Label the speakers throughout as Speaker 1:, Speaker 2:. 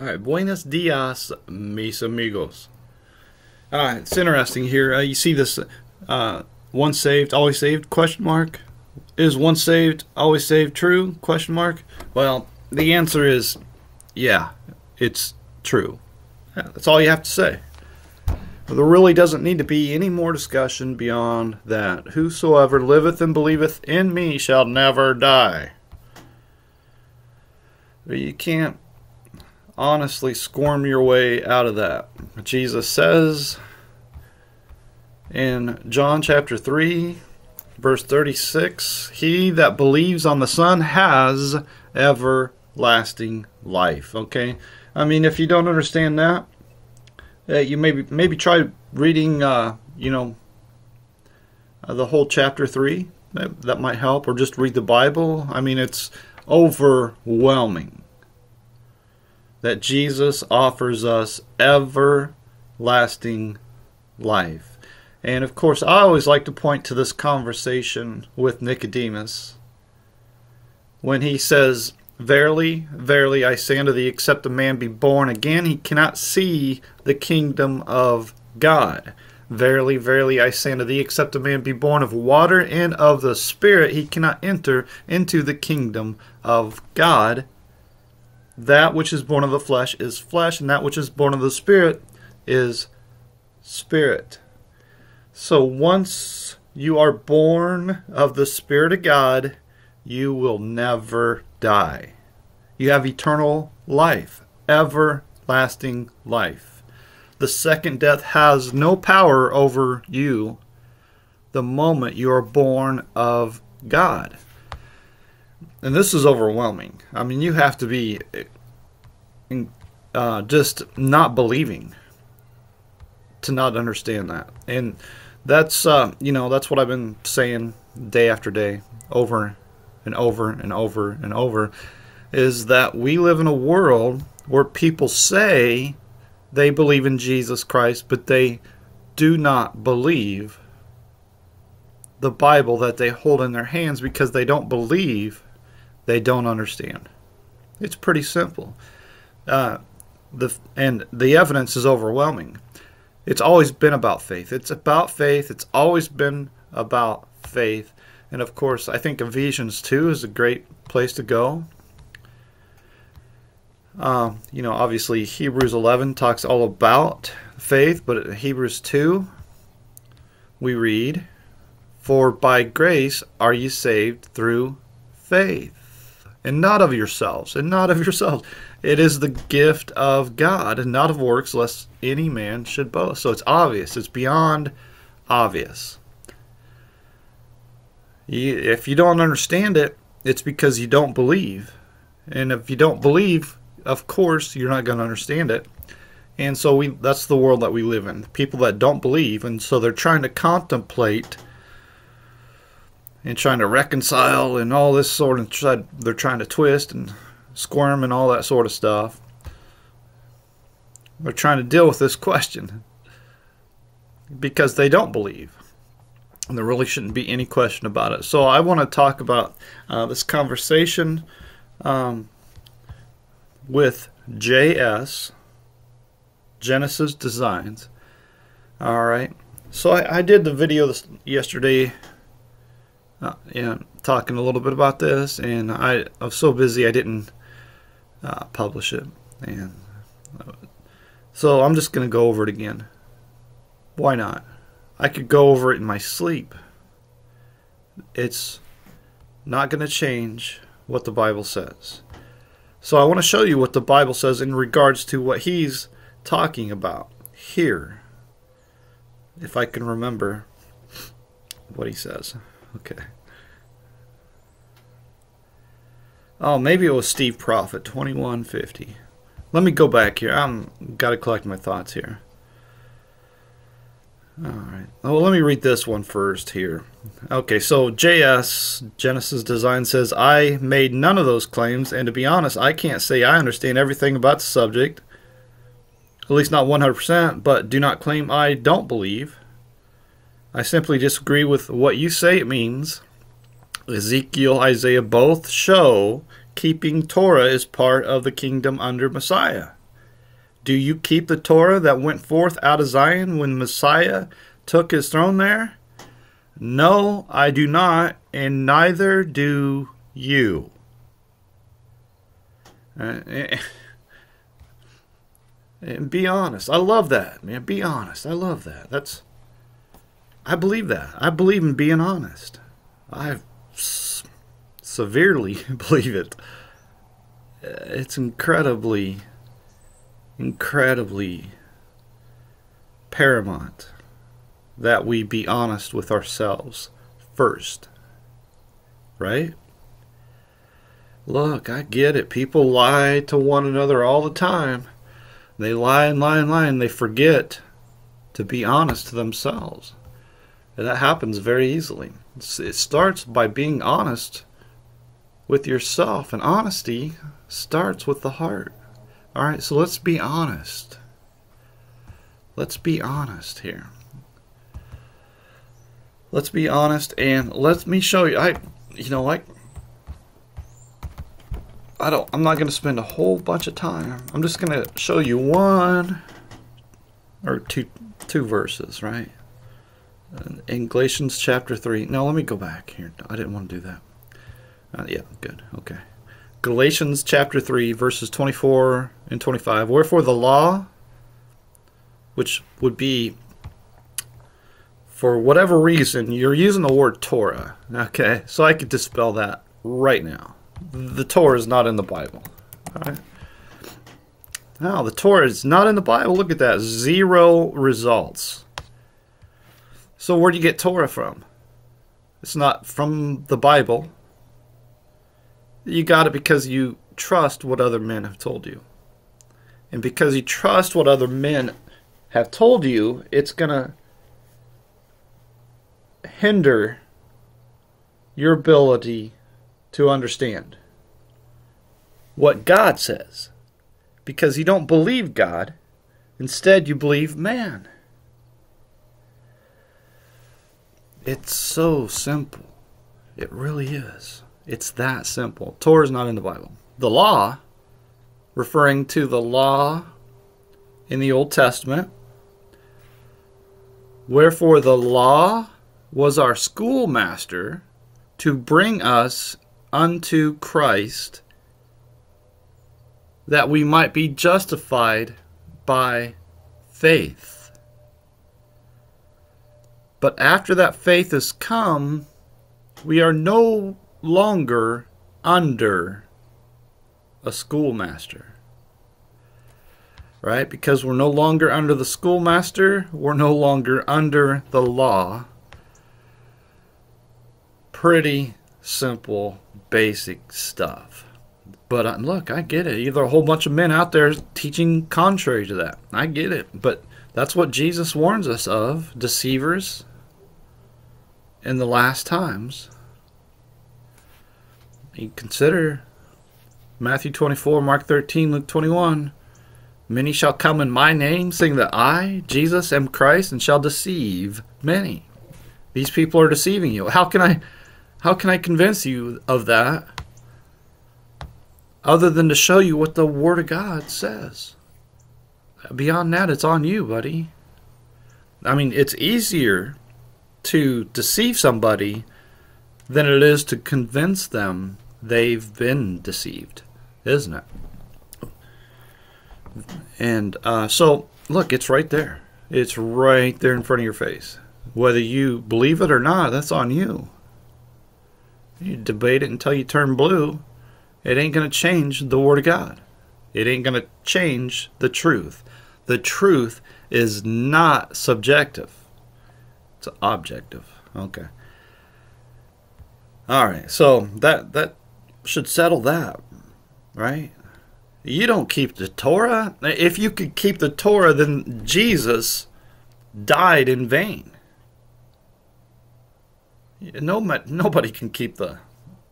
Speaker 1: All right, buenos dias, mis amigos. All right, it's interesting here. Uh, you see this uh, once saved, always saved? Question mark. Is once saved, always saved true? Question mark. Well, the answer is, yeah, it's true. Yeah, that's all you have to say. There really doesn't need to be any more discussion beyond that. Whosoever liveth and believeth in me shall never die. You can't honestly squirm your way out of that. Jesus says in John chapter 3, verse 36 He that believes on the Son has everlasting life. Okay? I mean, if you don't understand that, uh, you maybe maybe try reading, uh, you know, uh, the whole chapter 3. That, that might help, or just read the Bible. I mean, it's overwhelming that Jesus offers us everlasting life. And of course, I always like to point to this conversation with Nicodemus when he says, Verily, verily, I say unto thee, except a man be born again, he cannot see the kingdom of God. Verily, verily, I say unto thee, except a man be born of water and of the Spirit, he cannot enter into the kingdom of God. That which is born of the flesh is flesh, and that which is born of the Spirit is spirit. So once you are born of the Spirit of God, you will never die. You have eternal life, everlasting life. The second death has no power over you the moment you are born of God. And this is overwhelming. I mean, you have to be uh, just not believing to not understand that. And that's, uh, you know, that's what I've been saying day after day, over and over and over and over, is that we live in a world where people say they believe in Jesus Christ, but they do not believe the Bible that they hold in their hands because they don't believe, they don't understand. It's pretty simple. Uh, the and the evidence is overwhelming. It's always been about faith. It's about faith. It's always been about faith. And of course, I think Ephesians 2 is a great place to go. Uh, you know, obviously, Hebrews 11 talks all about faith, but in Hebrews 2, we read, For by grace are ye saved through faith, and not of yourselves, and not of yourselves. It is the gift of God, and not of works, lest any man should boast. So it's obvious, it's beyond obvious. If you don't understand it, it's because you don't believe. And if you don't believe, of course, you're not going to understand it. And so we that's the world that we live in. People that don't believe and so they're trying to contemplate and trying to reconcile and all this sort of they're trying to twist and squirm and all that sort of stuff. They're trying to deal with this question because they don't believe. And there really shouldn't be any question about it. So I want to talk about uh, this conversation um, with JS Genesis Designs. All right. So I, I did the video this, yesterday, uh, yeah, talking a little bit about this, and I, I was so busy I didn't uh, publish it. And uh, so I'm just going to go over it again. Why not? I could go over it in my sleep. It's not going to change what the Bible says. So I want to show you what the Bible says in regards to what he's talking about here. If I can remember what he says. Okay. Oh, maybe it was Steve Prophet, 2150. Let me go back here. I'm got to collect my thoughts here. All right. Oh, well, let me read this one first here. Okay, so JS Genesis Design says I made none of those claims, and to be honest, I can't say I understand everything about the subject. At least not 100%, but do not claim I don't believe. I simply disagree with what you say it means. Ezekiel, Isaiah both show keeping Torah is part of the kingdom under Messiah. Do you keep the Torah that went forth out of Zion when Messiah took his throne there? No, I do not, and neither do you. Uh, and be honest. I love that, man. Be honest. I love that. That's. I believe that. I believe in being honest. I severely believe it. Uh, it's incredibly, incredibly paramount that we be honest with ourselves first. Right? Look, I get it. People lie to one another all the time. They lie and lie and lie and they forget to be honest to themselves. And that happens very easily. It starts by being honest with yourself, and honesty starts with the heart. All right, so let's be honest. Let's be honest here. Let's be honest and let me show you. I, you know, like I don't. I'm not going to spend a whole bunch of time. I'm just going to show you one or two two verses, right? In Galatians chapter three. Now let me go back here. I didn't want to do that. Uh, yeah, good. Okay. Galatians chapter 3, verses 24 and 25. Wherefore the law, which would be, for whatever reason, you're using the word Torah. Okay, so I could dispel that right now the Torah is not in the Bible. All right. Now, the Torah is not in the Bible. Look at that. Zero results. So, where do you get Torah from? It's not from the Bible. You got it because you trust what other men have told you. And because you trust what other men have told you, it's going to hinder your ability to understand what God says because you don't believe God. Instead, you believe man. It's so simple. It really is. It's that simple. Torah is not in the Bible. The law, referring to the law in the Old Testament, wherefore the law was our schoolmaster to bring us unto Christ that we might be justified by faith. But after that faith has come, we are no longer under a schoolmaster. Right? Because we're no longer under the schoolmaster, we're no longer under the law. Pretty simple basic stuff. But uh, look, I get it. Either a whole bunch of men out there teaching contrary to that. I get it. But that's what Jesus warns us of deceivers in the last times. You consider Matthew 24, Mark 13, Luke 21. Many shall come in my name, saying that I, Jesus, am Christ, and shall deceive many. These people are deceiving you. How can I how can I convince you of that other than to show you what the Word of God says? Beyond that, it's on you, buddy. I mean, it's easier to deceive somebody than it is to convince them they've been deceived, isn't it? And uh, so, look, it's right there. It's right there in front of your face. Whether you believe it or not, that's on you. You debate it until you turn blue. It ain't going to change the Word of God. It ain't going to change the truth. The truth is not subjective, it's objective. Okay. All right. So that that should settle that, right? You don't keep the Torah. If you could keep the Torah, then Jesus died in vain. No, nobody can keep the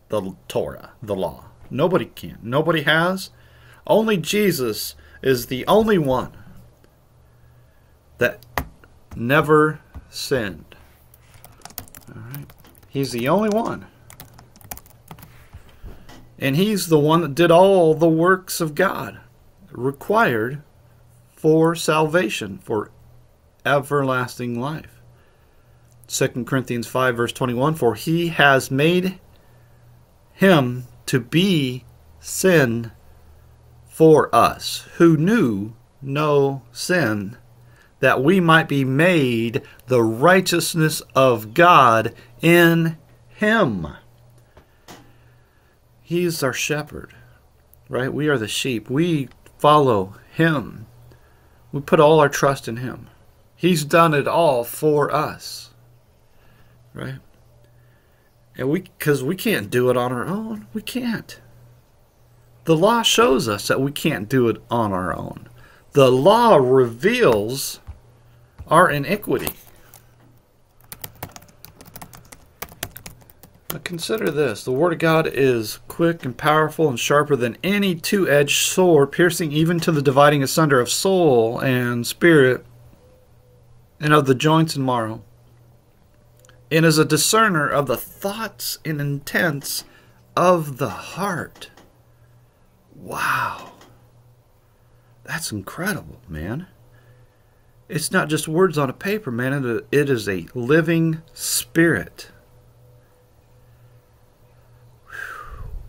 Speaker 1: the Torah, the law. Nobody can. Nobody has. Only Jesus is the only one that never sinned. All right. He's the only one. And he's the one that did all the works of God required for salvation, for everlasting life. 2 Corinthians 5, verse 21 For he has made him to be sin for us, who knew no sin, that we might be made the righteousness of God in him. He's our shepherd, right? We are the sheep. We follow him. We put all our trust in him. He's done it all for us, right? And we, because we can't do it on our own, we can't. The law shows us that we can't do it on our own. The law reveals our iniquity. Now consider this the Word of God is quick and powerful and sharper than any two edged sword, piercing even to the dividing asunder of soul and spirit, and of the joints and marrow, and is a discerner of the thoughts and intents of the heart. Wow. That's incredible, man. It's not just words on a paper, man. It is a living spirit.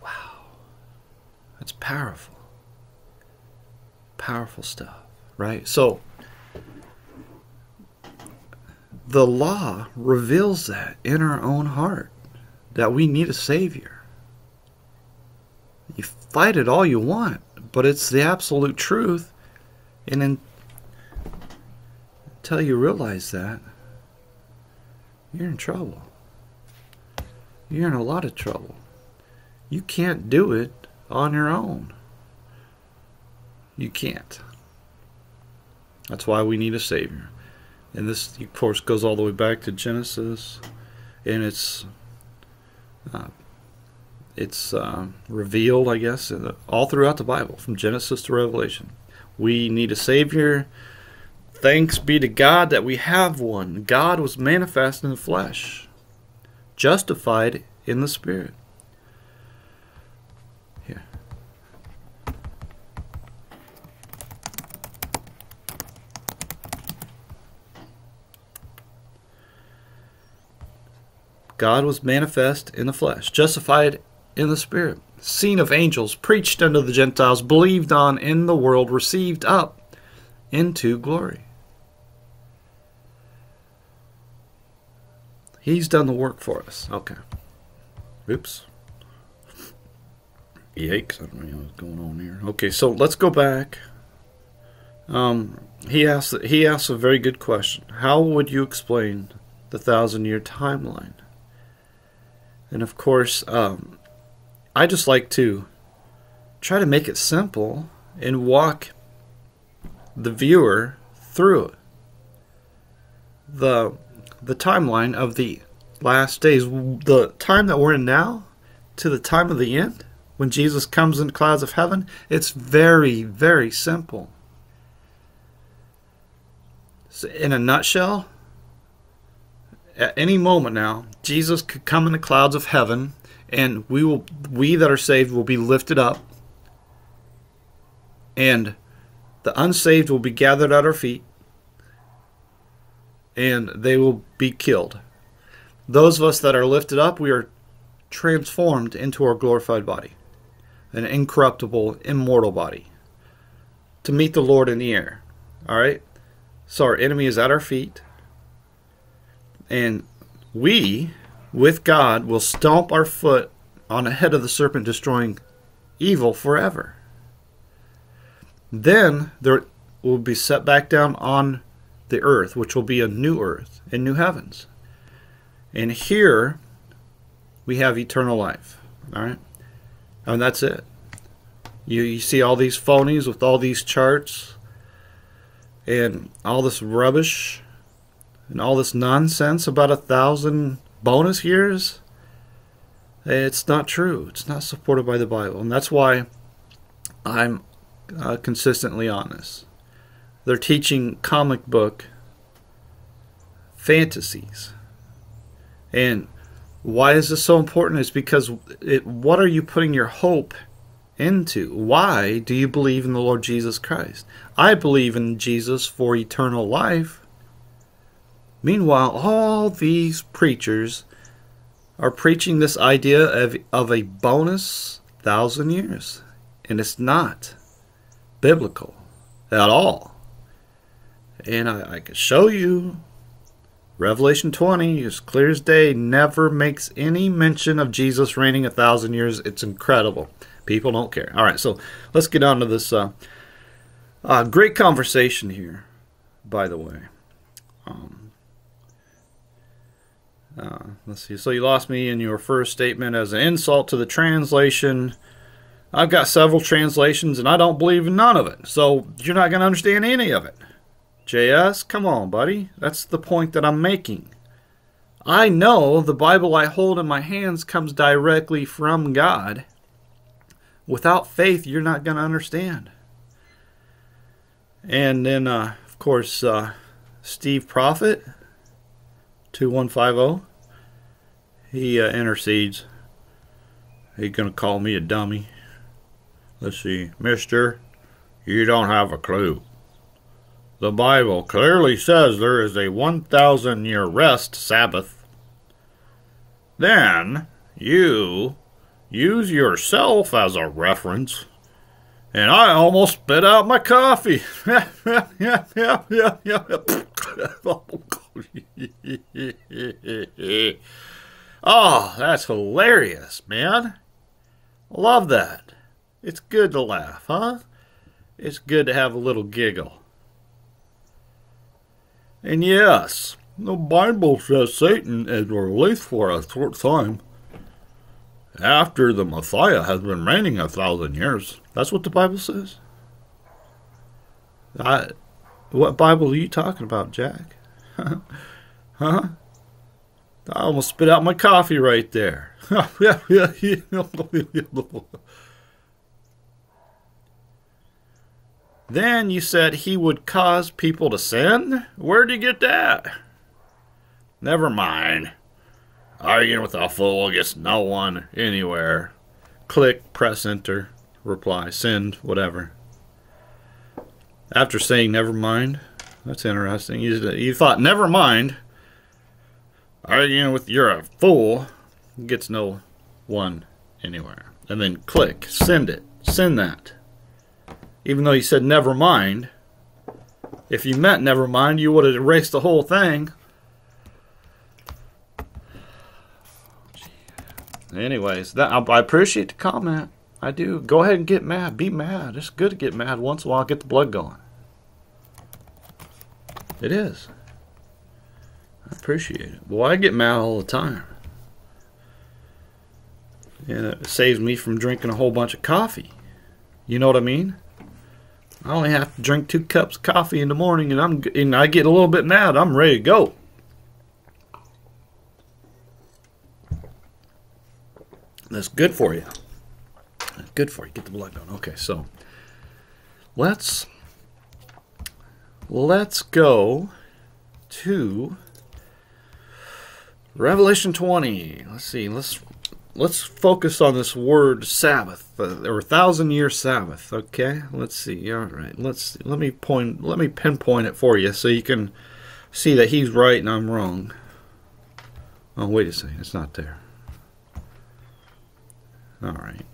Speaker 1: Wow. That's powerful. Powerful stuff, right? So, the law reveals that in our own heart that we need a Savior. You fight it all you want, but it's the absolute truth. And then, until you realize that, you're in trouble. You're in a lot of trouble. You can't do it on your own. You can't. That's why we need a Savior. And this, of course, goes all the way back to Genesis. And it's uh, it's uh, revealed, I guess, all throughout the Bible, from Genesis to Revelation. We need a Savior. Thanks be to God that we have one. God was manifest in the flesh, justified in the Spirit. Here. God was manifest in the flesh, justified in the Spirit, seen of angels, preached unto the Gentiles, believed on in the world, received up into glory. He's done the work for us. Okay. Oops. Yikes. I don't know what's going on here. Okay, so let's go back. Um, he asked he asked a very good question. How would you explain the thousand year timeline? And of course, um, I just like to try to make it simple and walk the viewer through it. The the timeline of the last days, the time that we're in now to the time of the end, when Jesus comes in clouds of heaven, it's very, very simple. So in a nutshell, at any moment now, Jesus could come in the clouds of heaven and we will we that are saved will be lifted up and the unsaved will be gathered at our feet and they will be killed. Those of us that are lifted up we are transformed into our glorified body an incorruptible immortal body to meet the lord in the air. All right? So our enemy is at our feet and we with God will stomp our foot on the head of the serpent, destroying evil forever. Then there will be set back down on the earth, which will be a new earth and new heavens. And here we have eternal life. All right? And that's it. You, you see all these phonies with all these charts and all this rubbish and all this nonsense about a thousand bonus years, it's not true. It's not supported by the Bible. And that's why I'm uh, consistently honest. They're teaching comic book fantasies. And why is this so important? Is because it, what are you putting your hope into. Why do you believe in the Lord Jesus Christ? I believe in Jesus for eternal life. Meanwhile, all these preachers are preaching this idea of, of a bonus thousand years. And it's not biblical at all. And I, I could show you Revelation 20, as clear as day, never makes any mention of Jesus reigning a thousand years. It's incredible. People don't care. All right, so let's get on to this uh, uh, great conversation here, by the way. Um, uh, let's see. So you lost me in your first statement as an insult to the translation. I've got several translations and I don't believe in none of it. So you're not going to understand any of it. JS, come on, buddy. That's the point that I'm making. I know the Bible I hold in my hands comes directly from God. Without faith, you're not going to understand. And then, uh, of course, uh, Steve Prophet, 2150, he uh, intercedes. He's going to call me a dummy. Let's see. Mister, you don't have a clue. The Bible clearly says there is a 1,000 year rest Sabbath. Then you use yourself as a reference, and I almost spit out my coffee. oh, that's hilarious, man. Love that. It's good to laugh, huh? It's good to have a little giggle. And yes, the Bible says Satan is released for a short time after the Messiah has been reigning a thousand years. That's what the Bible says. I, what Bible are you talking about, Jack? huh? I almost spit out my coffee right there. Then you said he would cause people to sin? Where'd you get that? Never mind. Arguing with a fool gets no one anywhere. Click, press enter, reply, send, whatever. After saying never mind, that's interesting. You, you thought never mind. Arguing with you're a fool gets no one anywhere. And then click, send it, send that even though you said never mind. If you meant never mind, you would have erased the whole thing. Anyways, that I appreciate the comment. I do. Go ahead and get mad. Be mad. It's good to get mad once in a while. Get the blood going. It is. I appreciate it. Boy, I get mad all the time. And it saves me from drinking a whole bunch of coffee. You know what I mean? I only have to drink two cups of coffee in the morning, and I'm and I get a little bit mad. I'm ready to go. That's good for you. Good for you. Get the blood going. Okay, so let's let's go to Revelation 20. Let's see. Let's let's focus on this word Sabbath uh, or thousand year Sabbath. Okay, let's see. All right, let's let me point. Let me pinpoint it for you so you can see that he's right and I'm wrong. Oh, wait a second. It's not there. All right.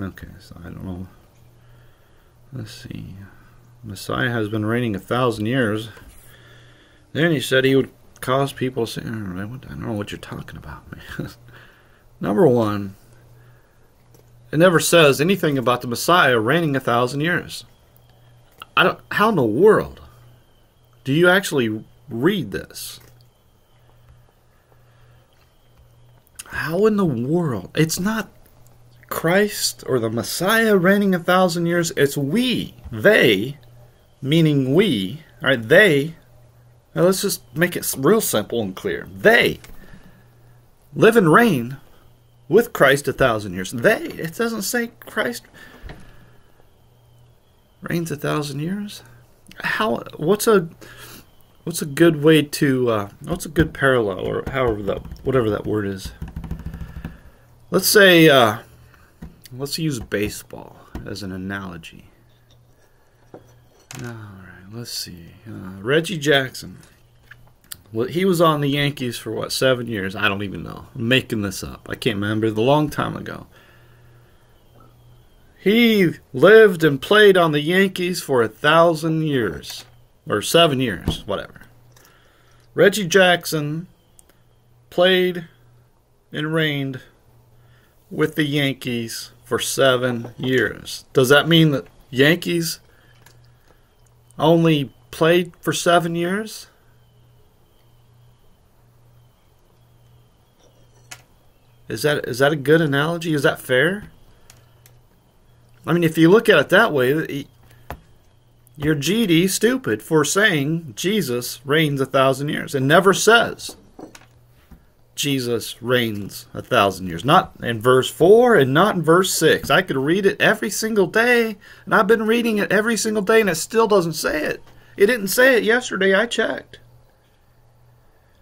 Speaker 1: Okay, so I don't know. Let's see. Messiah has been reigning a thousand years. Then he said he would cause people to say, "All right, I don't know what you're talking about, man. Number one, it never says anything about the Messiah reigning a thousand years. I don't. How in the world do you actually read this? How in the world? It's not Christ or the Messiah reigning a thousand years. It's we, they, meaning we. All right, they. Now let's just make it real simple and clear. They live and reign with Christ a thousand years. They, it doesn't say Christ reigns a thousand years. How? What's a what's a good way to uh, what's a good parallel or however that whatever that word is. Let's say uh, let's use baseball as an analogy. All right, let's see. Uh, Reggie Jackson. Well, he was on the Yankees for what seven years? I don't even know. I'm making this up. I can't remember. The long time ago. He lived and played on the Yankees for a thousand years, or seven years, whatever. Reggie Jackson played and reigned with the Yankees for seven years. Does that mean that Yankees only played for seven years? Is that is that a good analogy? Is that fair? I mean, if you look at it that way, you're GD stupid for saying Jesus reigns a thousand years. and never says Jesus reigns a thousand years. Not in verse 4 and not in verse 6. I could read it every single day, and I've been reading it every single day, and it still doesn't say it. It didn't say it yesterday. I checked.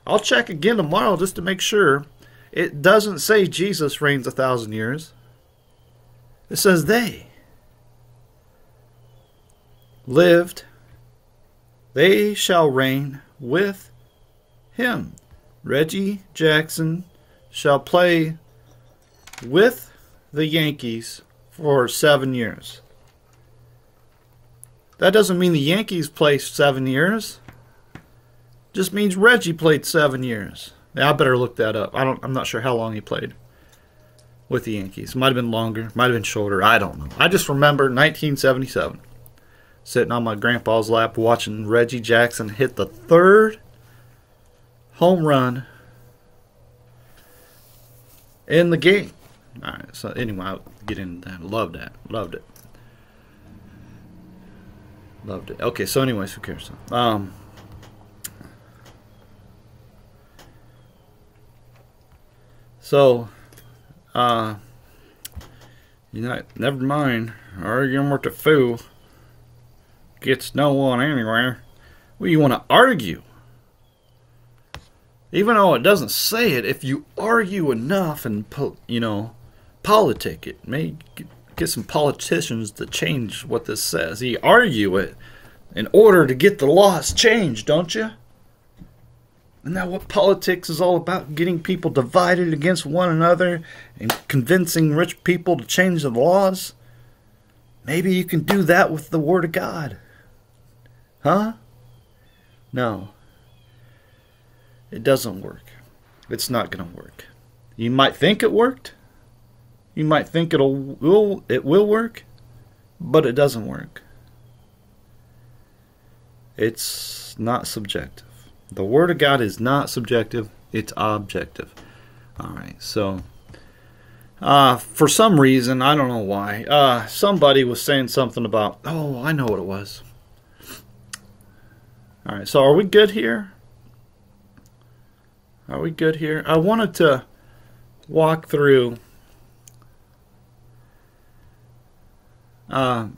Speaker 1: I'll check again tomorrow just to make sure. It doesn't say Jesus reigns a thousand years, it says they lived, they shall reign with him. Reggie Jackson shall play with the Yankees for seven years. That doesn't mean the Yankees played seven years. Just means Reggie played seven years. Yeah, I better look that up. I don't. I'm not sure how long he played with the Yankees. Might have been longer. Might have been shorter. I don't know. I just remember 1977 sitting on my grandpa's lap watching Reggie Jackson hit the third home run in the game. All right, so anyway, I'll get into that. Loved that. Loved it. Loved it. Okay, so anyways, who cares? Um, so, uh, you know, never mind arguing with the fool gets no one anywhere. Well, you want to argue. Even though it doesn't say it, if you argue enough and, put you know, politic it, may get some politicians to change what this says. You argue it in order to get the laws changed, don't you? Isn't that what politics is all about? Getting people divided against one another and convincing rich people to change the laws? Maybe you can do that with the Word of God. Huh? No. It doesn't work. It's not going to work. You might think it worked. You might think it'll will it will work, but it doesn't work. It's not subjective. The word of God is not subjective, it's objective. All right. So uh, for some reason, I don't know why, uh, somebody was saying something about, oh, I know what it was. All right, so are we good here? Are we good here? I wanted to walk through uh,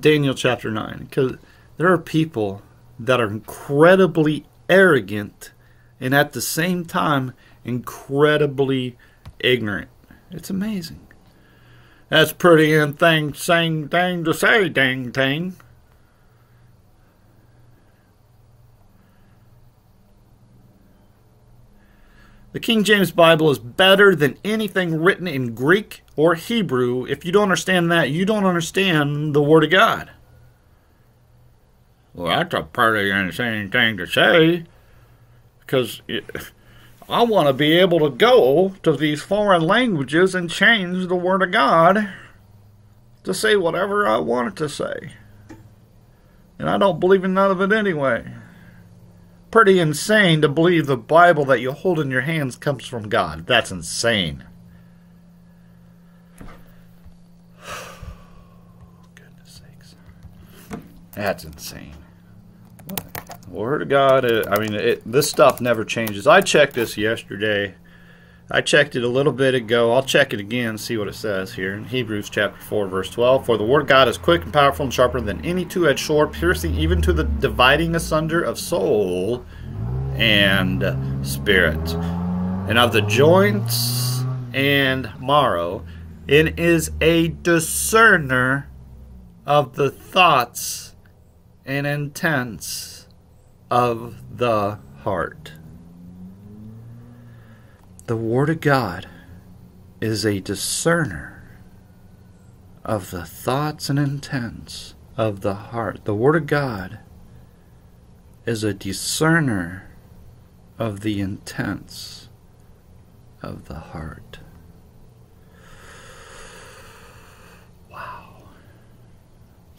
Speaker 1: Daniel chapter 9 because there are people that are incredibly arrogant and at the same time incredibly ignorant. It's amazing. That's pretty and thing, same thing to say, dang thing. The King James Bible is better than anything written in Greek or Hebrew. If you don't understand that, you don't understand the Word of God. Well, that's a pretty insane thing to say. Because I want to be able to go to these foreign languages and change the Word of God to say whatever I want it to say. And I don't believe in none of it anyway pretty insane to believe the Bible that you hold in your hands comes from God. That's insane. Goodness sakes. That's insane. Word of God, uh, I mean, it, this stuff never changes. I checked this yesterday. I checked it a little bit ago. I'll check it again, see what it says here in Hebrews chapter 4, verse 12. For the word of God is quick and powerful and sharper than any two edged sword, piercing even to the dividing asunder of soul and spirit, and of the joints and marrow, and is a discerner of the thoughts and intents of the heart. The Word of God is a discerner of the thoughts and intents of the heart. The Word of God is a discerner of the intents of the heart.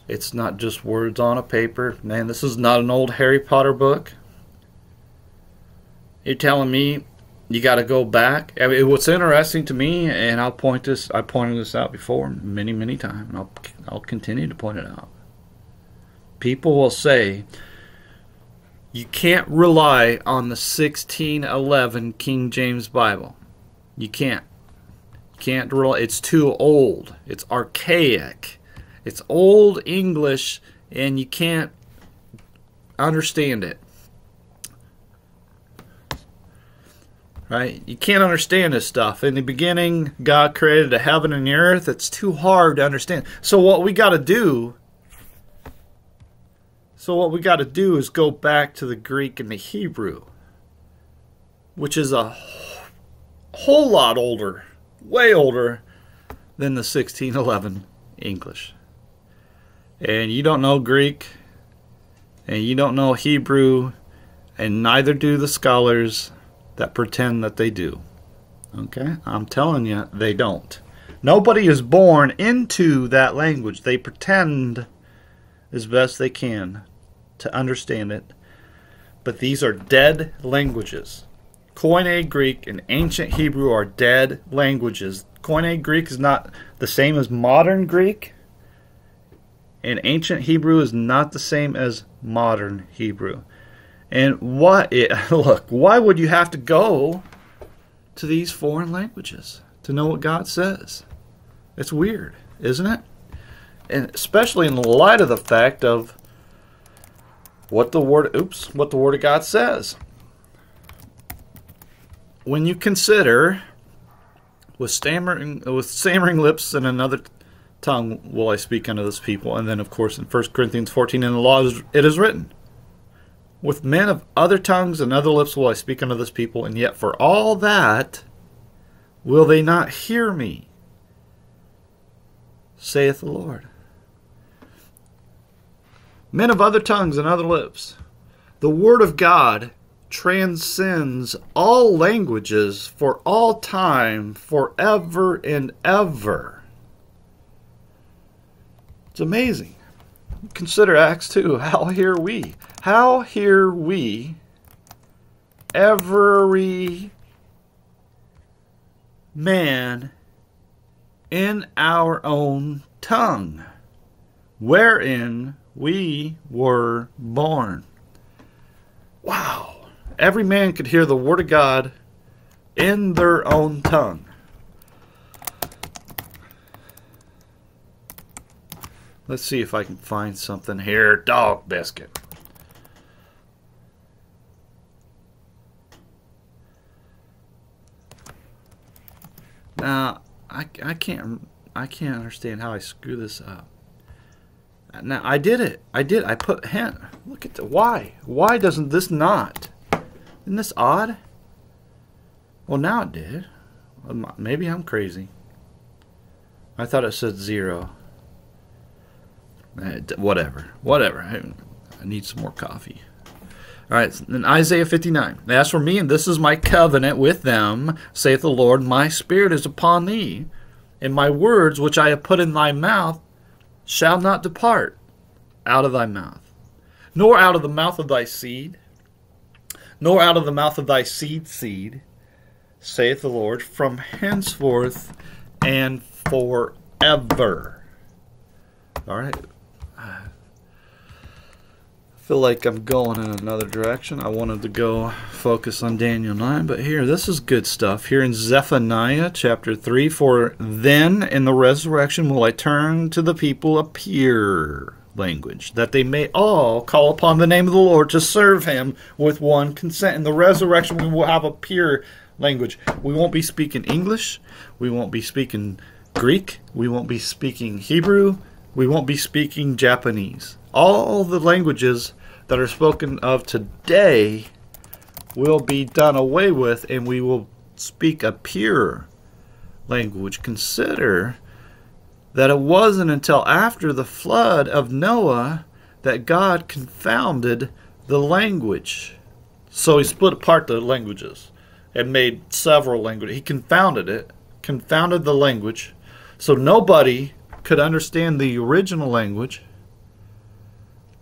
Speaker 1: It's not just words on a paper. Man, this is not an old Harry Potter book. You're telling me you got to go back. I mean, what's interesting to me, and I'll point this, I pointed this out before many, many times, and I'll, I'll continue to point it out. People will say, you can't rely on the 1611 King James Bible. You can't. You can't rely. It's too old. It's archaic. It's old English, and you can't understand it. right? You can't understand this stuff. In the beginning, God created the heaven and the earth. It's too hard to understand. So what we got to do So what we got to do is go back to the Greek and the Hebrew, which is a whole lot older, way older than the 1611 English. And you don't know Greek and you don't know Hebrew and neither do the scholars that pretend that they do. Okay? I'm telling you, they don't. Nobody is born into that language. They pretend as best they can to understand it. But these are dead languages. Koine Greek and ancient Hebrew are dead languages. Koine Greek is not the same as modern Greek, and ancient Hebrew is not the same as modern Hebrew. And why it, look, why would you have to go to these foreign languages to know what God says? It's weird, isn't it? And especially in light of the fact of what the word oops, what the word of God says. When you consider with stammering with stammering lips and another tongue will I speak unto this people, and then of course in 1 Corinthians 14 in the law it is written, with men of other tongues and other lips will I speak unto this people, and yet for all that will they not hear me, saith the Lord. Men of other tongues and other lips. The Word of God transcends all languages for all time, forever and ever. It's amazing. Consider Acts 2. How hear we? How hear we every man in our own tongue, wherein we were born. Wow. Every man could hear the Word of God in their own tongue. Let's see if I can find something here. Dog biscuit. Now, I, I can't I can't understand how I screw this up. Now I did it. I did. I put hint. Look at the why. Why doesn't this not? Isn't this odd? Well, now it did. Maybe I'm crazy. I thought it said zero. Eh, whatever. Whatever. I, need some more coffee. All right, then Isaiah 59. As for me, and this is my covenant with them, saith the Lord, my spirit is upon thee, and my words which I have put in thy mouth shall not depart out of thy mouth, nor out of the mouth of thy seed, nor out of the mouth of thy seed seed, saith the Lord, from henceforth and forever. All right. Feel like I'm going in another direction. I wanted to go focus on Daniel 9, but here, this is good stuff. Here in Zephaniah chapter 3 For then in the resurrection will I turn to the people a pure language, that they may all call upon the name of the Lord to serve him with one consent. In the resurrection, we will have a pure language. We won't be speaking English. We won't be speaking Greek, we won't be speaking Hebrew, we won't be speaking Japanese. All the languages that are spoken of today will be done away with, and we will speak a pure language. Consider that it wasn't until after the flood of Noah that God confounded the language. So he split apart the languages and made several languages. He confounded it, confounded the language, so nobody could understand the original language.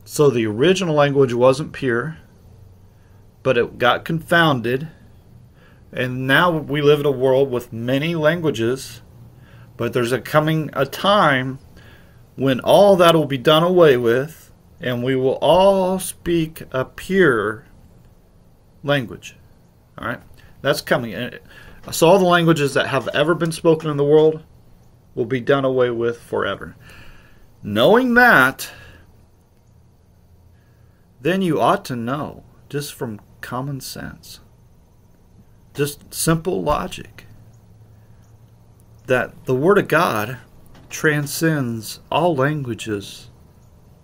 Speaker 1: So the original language wasn't pure, but it got confounded. And now we live in a world with many languages, but there's a coming a time when all that will be done away with, and we will all speak a pure language. All right? That's coming. So all the languages that have ever been spoken in the world will be done away with forever. Knowing that, then you ought to know, just from common sense, just simple logic, that the Word of God transcends all languages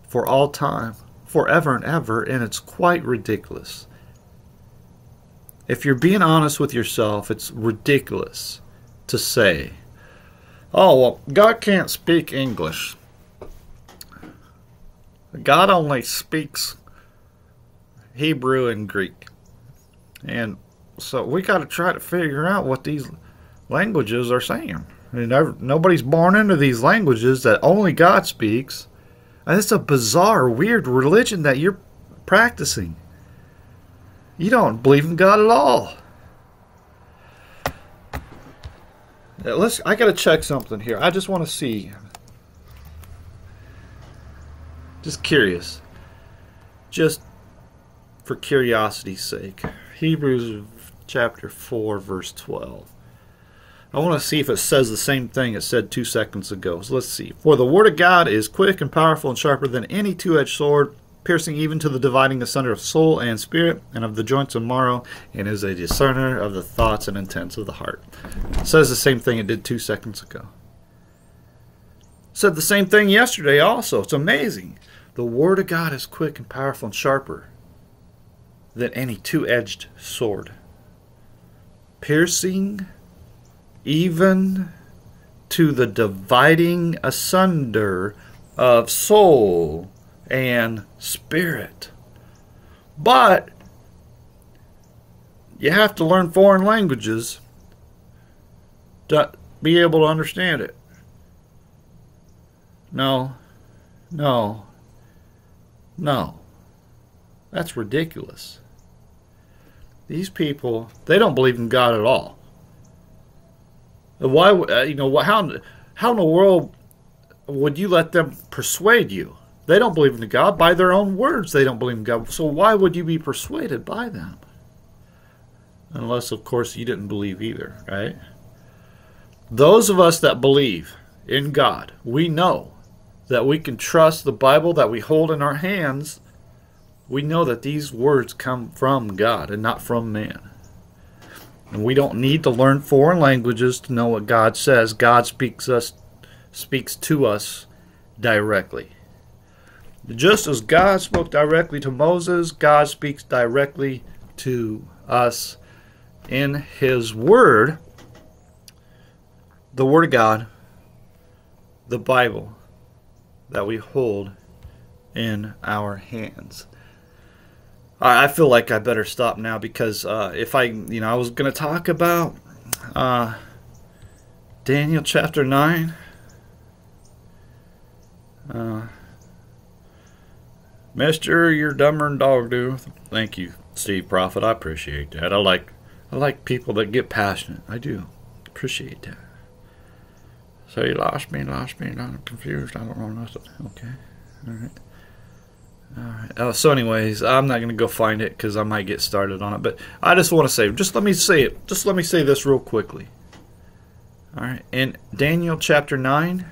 Speaker 1: for all time, forever and ever, and it's quite ridiculous if you're being honest with yourself, it's ridiculous to say, oh, well, God can't speak English. God only speaks Hebrew and Greek. And so we got to try to figure out what these languages are saying. I mean, nobody's born into these languages that only God speaks. And it's a bizarre, weird religion that you're practicing. You don't believe in God at all. Let's. I gotta check something here. I just want to see. Just curious. Just for curiosity's sake. Hebrews chapter 4, verse 12. I want to see if it says the same thing it said two seconds ago. So let's see. For the word of God is quick and powerful and sharper than any two edged sword, piercing even to the dividing asunder of soul and spirit, and of the joints and marrow, and is a discerner of the thoughts and intents of the heart. It says the same thing it did two seconds ago. Said the same thing yesterday also. It's amazing. The Word of God is quick and powerful and sharper than any two edged sword, piercing even to the dividing asunder of soul and spirit. But you have to learn foreign languages to be able to understand it. No, no, no. That's ridiculous. These people, they don't believe in God at all. Why, uh, you know, how, how in the world would you let them persuade you? They don't believe in God. By their own words, they don't believe in God. So why would you be persuaded by them? Unless, of course, you didn't believe either, right? Those of us that believe in God, we know that we can trust the Bible that we hold in our hands. We know that these words come from God and not from man. And we don't need to learn foreign languages to know what God says. God speaks us speaks to us directly. Just as God spoke directly to Moses, God speaks directly to us in His Word, the Word of God, the Bible that we hold in our hands. I feel like I better stop now because uh, if I, you know, I was going to talk about uh, Daniel chapter 9. Uh, Mister, you're dumber than dog do. Thank you, Steve Prophet. I appreciate that. I like I like people that get passionate. I do. Appreciate that. So you lost me, lost me, I'm confused. I don't know nothing. Okay. All right. All right. Uh, so, anyways, I'm not going to go find it because I might get started on it. But I just want to say, just let me say it. Just let me say this real quickly. All right. In Daniel chapter 9,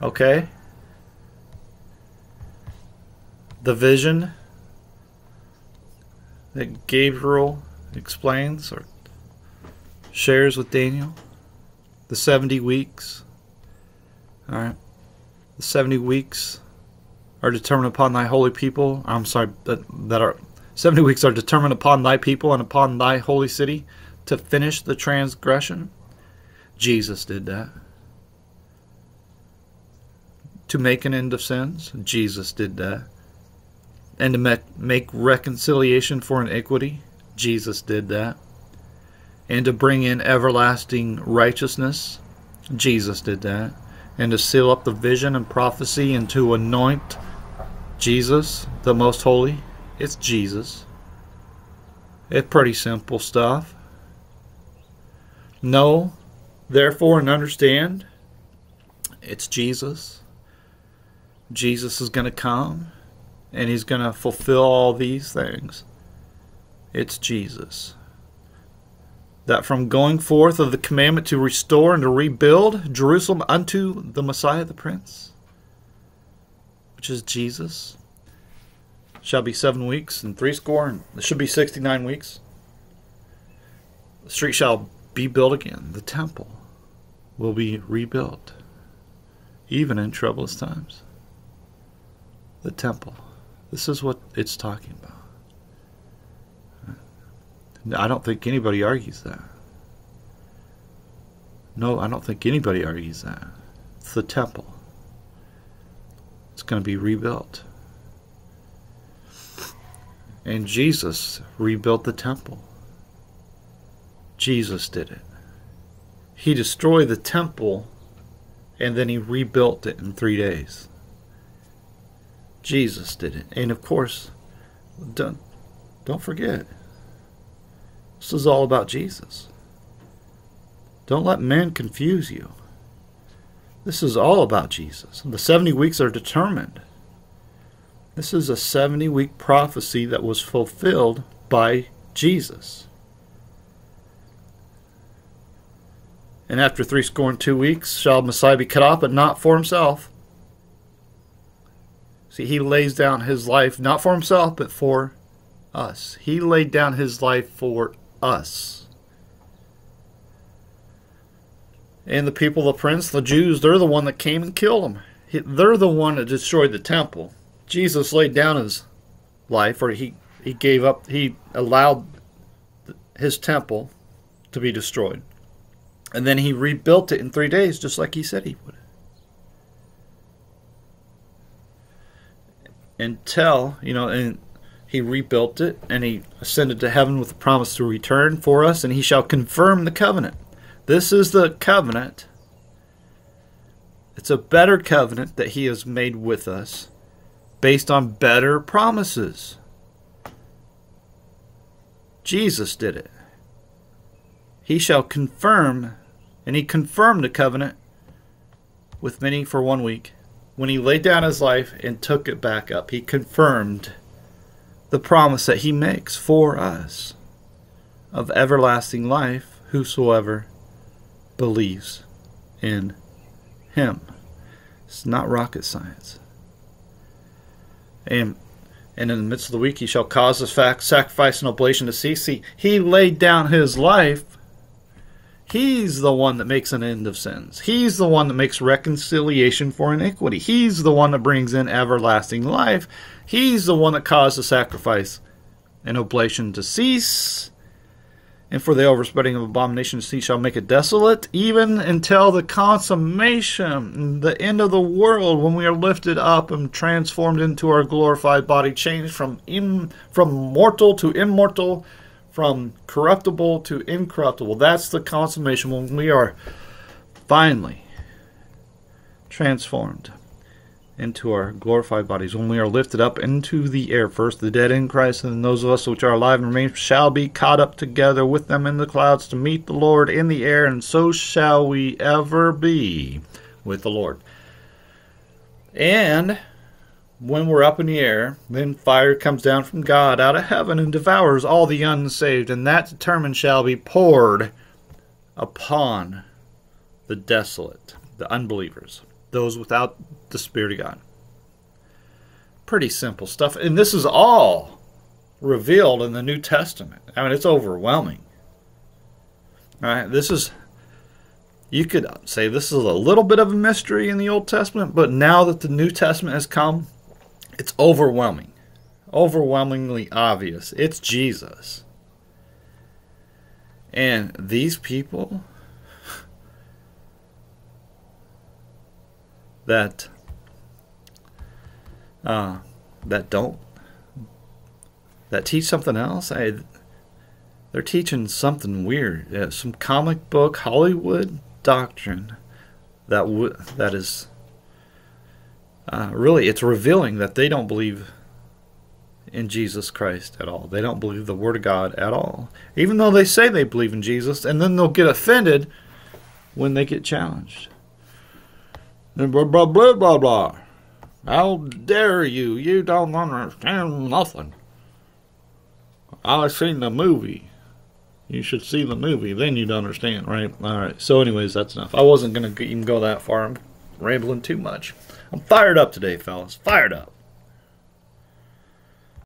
Speaker 1: okay, the vision that Gabriel explains or shares with Daniel. the 70 weeks. All right. The 70 weeks are determined upon thy holy people. I'm sorry, that, that are 70 weeks are determined upon thy people and upon thy holy city to finish the transgression. Jesus did that. To make an end of sins. Jesus did that. And to make reconciliation for iniquity. Jesus did that. And to bring in everlasting righteousness. Jesus did that. And to seal up the vision and prophecy and to anoint Jesus, the most holy. It's Jesus. It's pretty simple stuff. Know, therefore, and understand it's Jesus. Jesus is going to come and he's going to fulfill all these things. It's Jesus. That from going forth of the commandment to restore and to rebuild Jerusalem unto the Messiah the Prince, which is Jesus, shall be seven weeks and three score, and it should be sixty nine weeks. The street shall be built again. The temple will be rebuilt, even in troublous times. The temple. This is what it's talking about. I don't think anybody argues that. No, I don't think anybody argues that. It's the temple. It's going to be rebuilt. And Jesus rebuilt the temple. Jesus did it. He destroyed the temple and then he rebuilt it in three days. Jesus did it. And of course, don't, don't forget, this is all about Jesus. Don't let men confuse you. This is all about Jesus. The 70 weeks are determined. This is a 70 week prophecy that was fulfilled by Jesus. And after three score and two weeks shall Messiah be cut off, but not for himself. See, he lays down his life not for himself, but for us. He laid down his life for us. And the people of the prince, the Jews, they're the one that came and killed him. They're the one that destroyed the temple. Jesus laid down his life, or he, he gave up, he allowed his temple to be destroyed. And then he rebuilt it in three days, just like he said he would. Until, you know, and he rebuilt it and he ascended to heaven with a promise to return for us, and he shall confirm the covenant. This is the covenant. It's a better covenant that he has made with us based on better promises. Jesus did it. He shall confirm, and he confirmed the covenant with many for one week. When he laid down his life and took it back up, he confirmed the promise that he makes for us of everlasting life, whosoever believes in him. It's not rocket science. And and in the midst of the week he shall cause the fact, sacrifice and oblation to cease. See, he laid down his life He's the one that makes an end of sins. He's the one that makes reconciliation for iniquity. He's the one that brings in everlasting life. He's the one that caused the sacrifice and oblation to cease. And for the overspreading of abomination he shall make it desolate, even until the consummation, the end of the world, when we are lifted up and transformed into our glorified body, changed from Im, from mortal to immortal from corruptible to incorruptible. That's the consummation when we are finally transformed into our glorified bodies. When we are lifted up into the air, first the dead in Christ, and those of us which are alive and remain shall be caught up together with them in the clouds to meet the Lord in the air, and so shall we ever be with the Lord. And when we're up in the air, then fire comes down from God out of heaven and devours all the unsaved, and that determined shall be poured upon the desolate, the unbelievers, those without the Spirit of God. Pretty simple stuff. And this is all revealed in the New Testament. I mean, it's overwhelming. All right, this is you could say this is a little bit of a mystery in the Old Testament, but now that the New Testament has come, it's overwhelming. Overwhelmingly obvious. It's Jesus. And these people that uh, that don't that teach something else, I, they're teaching something weird. Yeah, some comic book Hollywood doctrine that w- that is uh, really it's revealing that they don't believe in Jesus Christ at all. They don't believe the Word of God at all, even though they say they believe in Jesus, and then they'll get offended when they get challenged. And blah blah blah blah blah. How dare you? You don't understand nothing. I've seen the movie. You should see the movie, then you'd understand, right? All right. So, anyways, that's enough. I wasn't gonna even go that far. I'm rambling too much. I'm fired up today, fellas. Fired up.